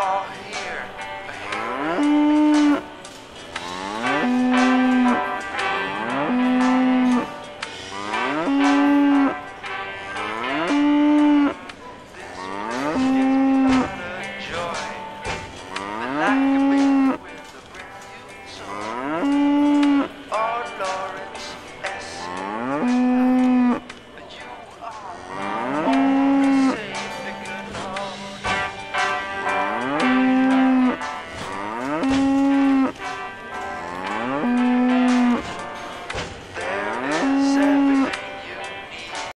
all here.